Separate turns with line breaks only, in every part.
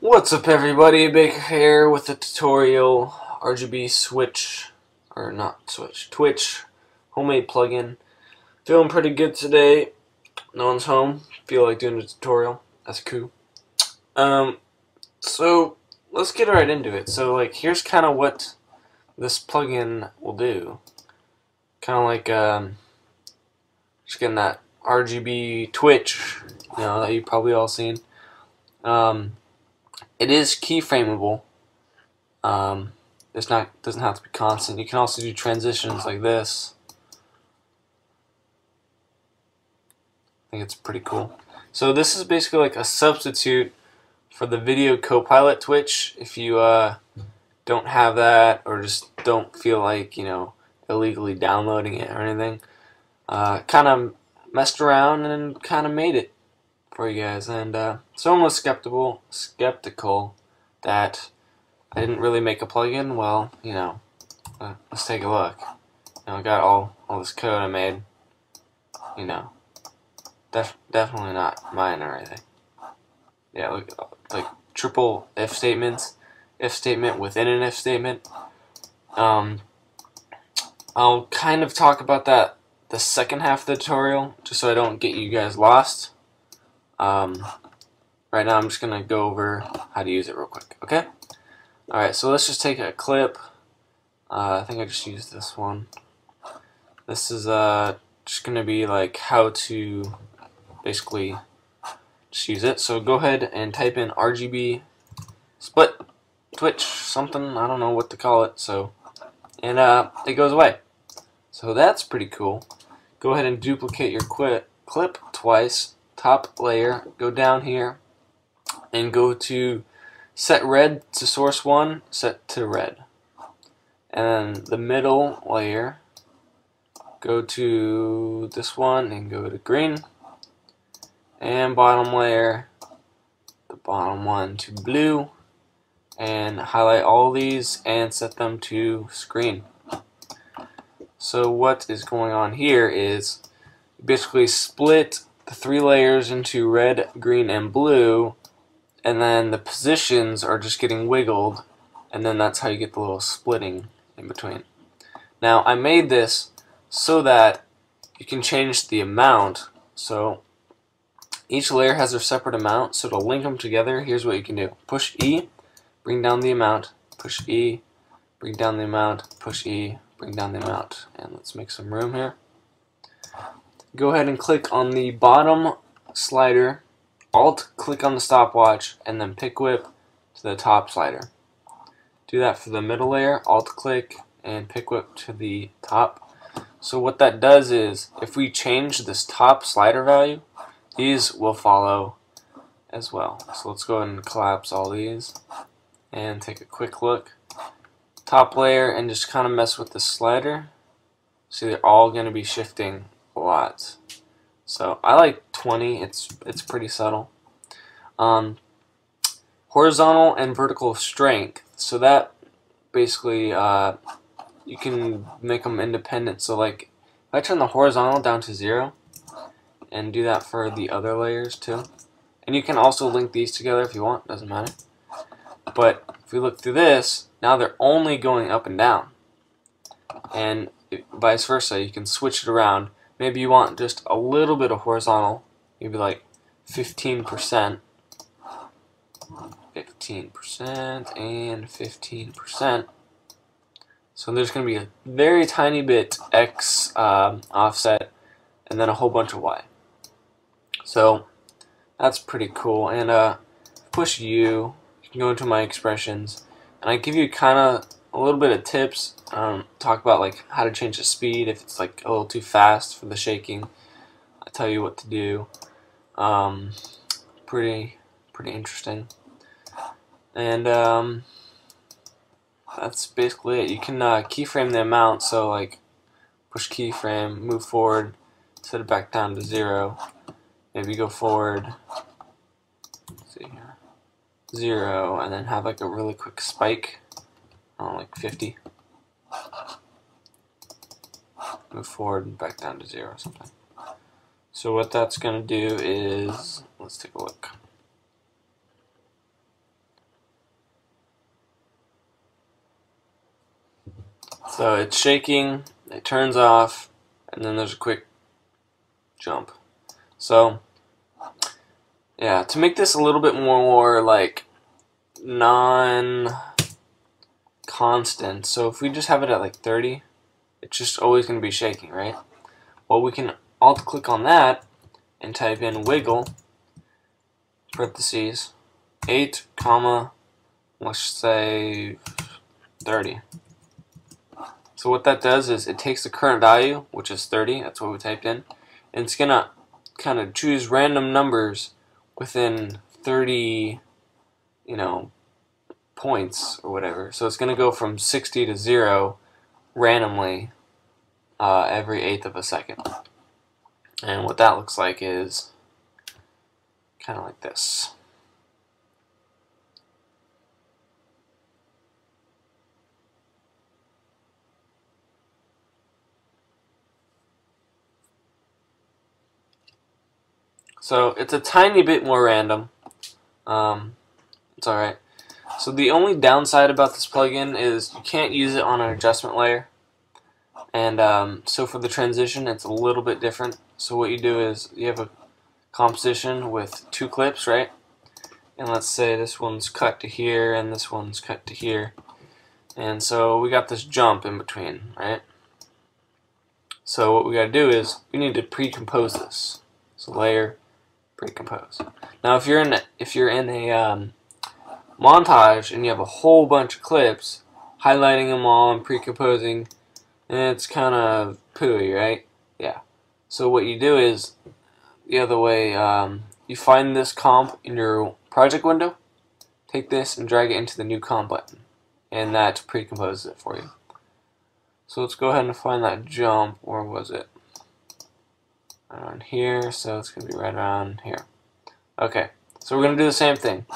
What's up everybody, Baker here with a tutorial RGB switch, or not switch, Twitch homemade plugin. Feeling pretty good today, no one's home, feel like doing a tutorial, that's cool. Um, so let's get right into it. So like here's kind of what this plugin will do. Kind of like um, just getting that RGB Twitch, you know, that you've probably all seen. Um, it is keyframeable. Um, it's not doesn't have to be constant. You can also do transitions like this. I think it's pretty cool. So this is basically like a substitute for the video copilot Twitch. If you uh, don't have that or just don't feel like you know illegally downloading it or anything, uh, kind of messed around and kind of made it for you guys. And uh, someone was skeptical, skeptical that I didn't really make a plugin. Well, you know, uh, let's take a look. You know, I got all all this code I made. You know, def definitely not mine or anything. Yeah, look, like triple if statements, if statement within an if statement. Um, I'll kind of talk about that the second half of the tutorial, just so I don't get you guys lost. Um, right now I'm just going to go over how to use it real quick, okay? Alright, so let's just take a clip. Uh, I think I just used this one. This is uh, just going to be like how to basically just use it. So go ahead and type in RGB split Twitch something, I don't know what to call it, so and uh, it goes away. So that's pretty cool. Go ahead and duplicate your clip twice top layer, go down here, and go to set red to source 1, set to red. And then the middle layer, go to this one and go to green. And bottom layer, the bottom one to blue. And highlight all these and set them to screen. So what is going on here is basically split the three layers into red, green, and blue, and then the positions are just getting wiggled, and then that's how you get the little splitting in between. Now, I made this so that you can change the amount, so each layer has their separate amount, so to link them together, here's what you can do. Push E, bring down the amount, push E, bring down the amount, push E, bring down the amount. And let's make some room here go ahead and click on the bottom slider, alt click on the stopwatch, and then pick whip to the top slider. Do that for the middle layer, alt click and pick whip to the top. So what that does is, if we change this top slider value, these will follow as well. So let's go ahead and collapse all these and take a quick look. Top layer and just kind of mess with the slider. See, they're all going to be shifting a lot. So I like 20. It's it's pretty subtle. Um, horizontal and vertical strength. So that basically uh, you can make them independent. So like if I turn the horizontal down to zero and do that for the other layers too. And you can also link these together if you want. Doesn't matter. But if we look through this, now they're only going up and down. And vice versa, you can switch it around Maybe you want just a little bit of horizontal, maybe like 15%, 15% and 15%. So there's going to be a very tiny bit X um, offset and then a whole bunch of Y. So that's pretty cool. And uh, push U, you go into my expressions, and I give you kind of a little bit of tips. Um, talk about like how to change the speed if it's like a little too fast for the shaking. I tell you what to do. Um, pretty pretty interesting. And um, that's basically it. You can uh, keyframe the amount. So like push keyframe, move forward, set it back down to zero. Maybe go forward. Zero, and then have like a really quick spike Oh, like 50. move forward and back down to zero or something. So what that's going to do is, let's take a look. So it's shaking, it turns off, and then there's a quick jump. So, yeah, to make this a little bit more like non-constant, so if we just have it at like 30, it's just always going to be shaking, right? Well, we can alt click on that and type in wiggle parentheses 8 comma let's say 30 so what that does is it takes the current value which is 30 that's what we typed in and it's gonna kind of choose random numbers within 30 you know points or whatever so it's gonna go from 60 to 0 randomly uh, every eighth of a second and what that looks like is kind of like this. So it's a tiny bit more random. Um, it's alright. So the only downside about this plugin is you can't use it on an adjustment layer. And um, so for the transition, it's a little bit different. So what you do is you have a composition with two clips, right? And let's say this one's cut to here and this one's cut to here. And so we got this jump in between, right? So what we got to do is we need to pre-compose this. So layer, pre-compose. Now if you're in a, if you're in a um, montage and you have a whole bunch of clips, highlighting them all and pre-composing, it's kind of pooey, right? Yeah. So what you do is the other way, um, you find this comp in your project window, take this and drag it into the new comp button, and that pre-composes it for you. So let's go ahead and find that jump, or was it around here, so it's going to be right around here. Okay, so we're going to do the same thing.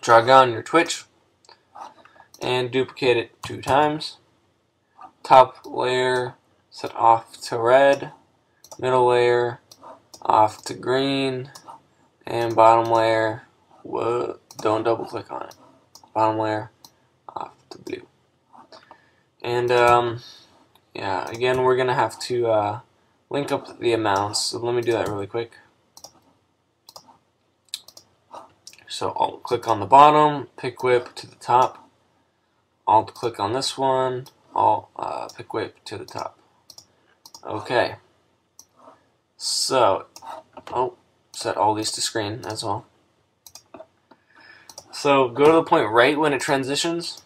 Drag on your Twitch, and duplicate it two times. Top layer set off to red, middle layer off to green and bottom layer whoa, don't double click on it bottom layer off to blue and um, yeah again we're gonna have to uh, link up the amounts. So let me do that really quick. So I'll click on the bottom pick whip to the top. I'll click on this one I'll uh, pick whip to the top. Okay. So, oh, set all these to screen as well. So go to the point right when it transitions.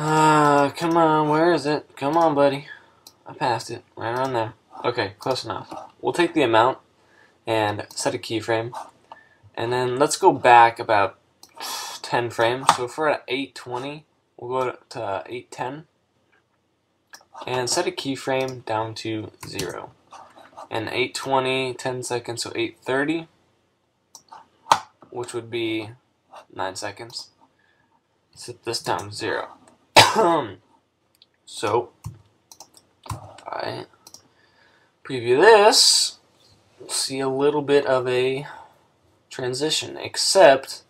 Ah, uh, come on, where is it? Come on, buddy. I passed it, right around there. Okay, close enough. We'll take the amount and set a keyframe. And then let's go back about 10 frames. So if we're at 820, we'll go to 810 and set a keyframe down to 0. And 820, 10 seconds, so 830, which would be 9 seconds. Set this down to 0. So, I preview this, see a little bit of a transition, except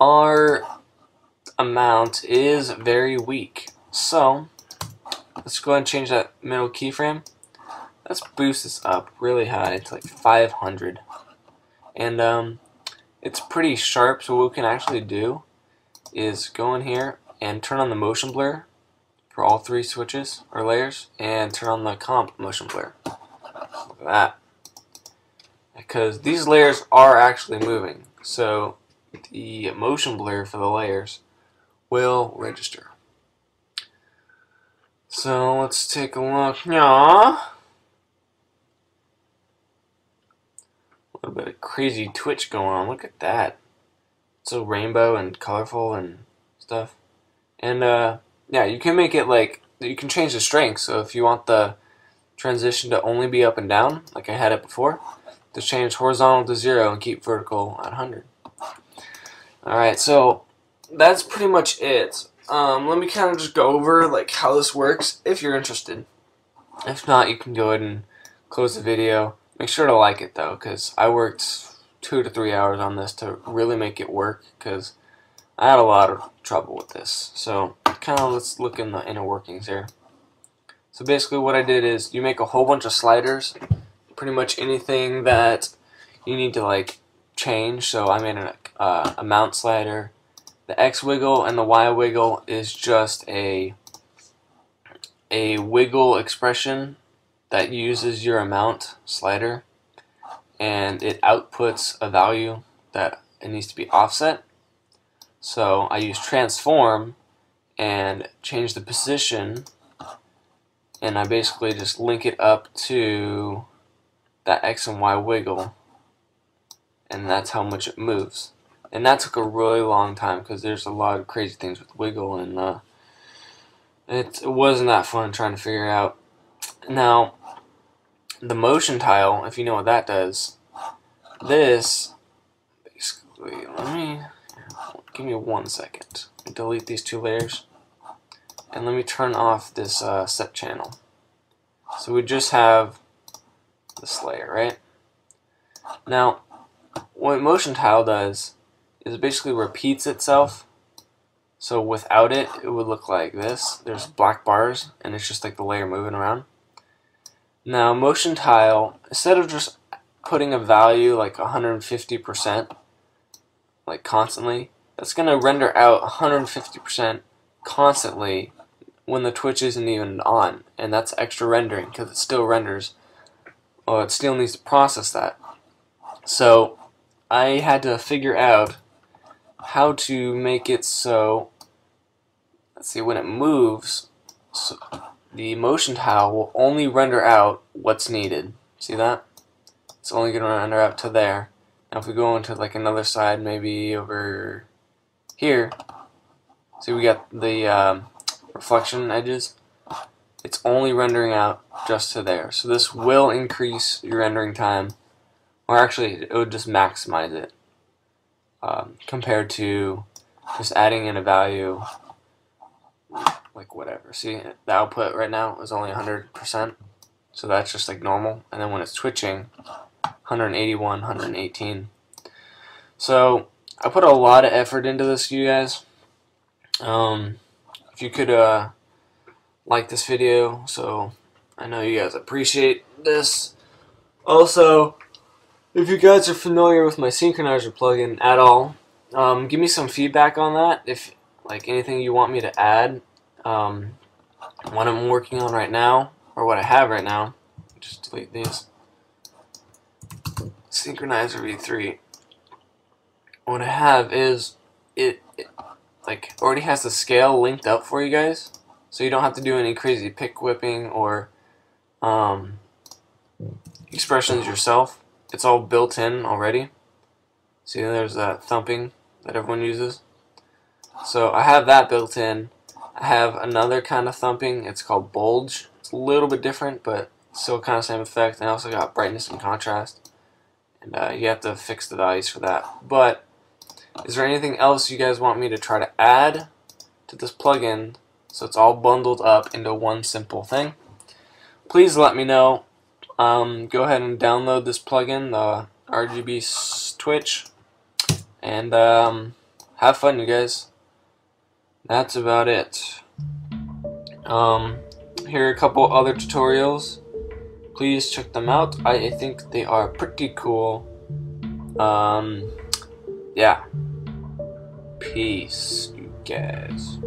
our amount is very weak. So, Let's go ahead and change that middle keyframe. Let's boost this up really high to like 500. And um, it's pretty sharp, so what we can actually do is go in here and turn on the motion blur for all three switches or layers and turn on the comp motion blur. Look at that. Because these layers are actually moving, so the motion blur for the layers will register. So let's take a look. Yeah. A little bit of crazy twitch going on. Look at that. It's so rainbow and colorful and stuff. And uh, yeah, you can make it like you can change the strength. So if you want the transition to only be up and down, like I had it before, just change horizontal to zero and keep vertical at 100. Alright, so that's pretty much it. um, let me kind of just go over like how this works if you're interested. If not, you can go ahead and close the video. Make sure to like it though, because I worked two to three hours on this to really make it work, because I had a lot of trouble with this. So kind of let's look in the inner workings here. So basically what I did is you make a whole bunch of sliders, pretty much anything that you need to like change. So I made an, uh, a mount slider. The X wiggle and the Y wiggle is just a a wiggle expression that uses your amount slider and it outputs a value that it needs to be offset. So I use transform and change the position and I basically just link it up to that X and Y wiggle and that's how much it moves. And that took a really long time because there's a lot of crazy things with wiggle and uh, it, it wasn't that fun trying to figure out. Now, the motion tile, if you know what that does, this basically, let me, give me one second. Delete these two layers and let me turn off this uh, set channel. So we just have this layer, right? Now, what motion tile does is basically repeats itself. So without it, it would look like this. There's black bars, and it's just like the layer moving around. Now, motion tile, instead of just putting a value like 150%, like constantly, that's going to render out 150% constantly when the Twitch isn't even on, and that's extra rendering because it still renders. Well, it still needs to process that. So I had to figure out how to make it so. Let's see when it moves. So the motion tile will only render out what's needed. See that? It's only going to render out to there. Now if we go into like another side, maybe over here, see we got the um, reflection edges, it's only rendering out just to there. So this will increase your rendering time, or actually it would just maximize it um, compared to just adding in a value like whatever. See, the output right now is only 100%, so that's just like normal. And then when it's twitching, 181, 118. So I put a lot of effort into this, you guys. Um, if you could uh, like this video, so I know you guys appreciate this. Also, if you guys are familiar with my synchronizer plugin at all, um, give me some feedback on that. If like anything you want me to add, um, what I'm working on right now, or what I have right now, just delete these. Synchronizer V3. What I have is it, it like already has the scale linked up for you guys so you don't have to do any crazy pick whipping or um, expressions yourself. It's all built in already. See there's that thumping that everyone uses. So I have that built in. I have another kind of thumping. It's called bulge. It's a little bit different but still kind of same effect. And I also got brightness and contrast. And uh, you have to fix the values for that. But is there anything else you guys want me to try to add to this plugin so it's all bundled up into one simple thing? Please let me know. Um, go ahead and download this plugin, the RGB Twitch, and um, have fun, you guys. That's about it. Um, here are a couple other tutorials. Please check them out. I think they are pretty cool. Um, yeah. Peace, you guys.